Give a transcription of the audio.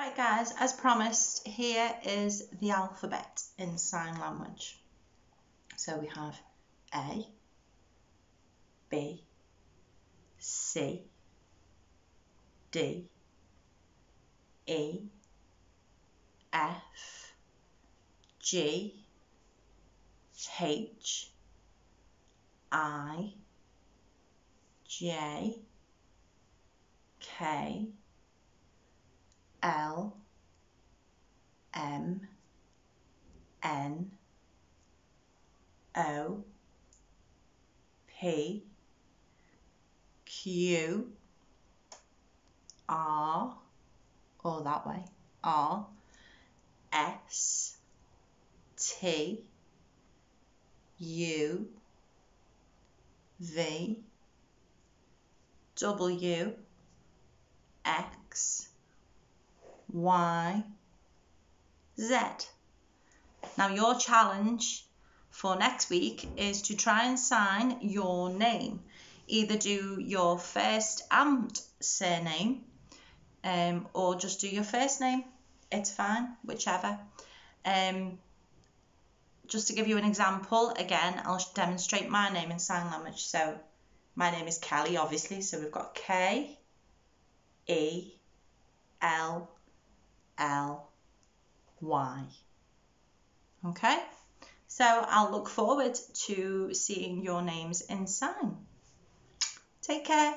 Right guys, as promised, here is the alphabet in sign language. So we have A, B, C, D, E, F, G, H, I, J, K, L M N O P Q R or that way R S T U V W X Y, Z. Now your challenge for next week is to try and sign your name. Either do your first and surname um, or just do your first name. It's fine, whichever. Um, just to give you an example, again, I'll demonstrate my name in sign language. So my name is Kelly, obviously. So we've got K, E, L, L, Y. Okay, so I'll look forward to seeing your names in sign. Take care.